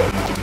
Let's go.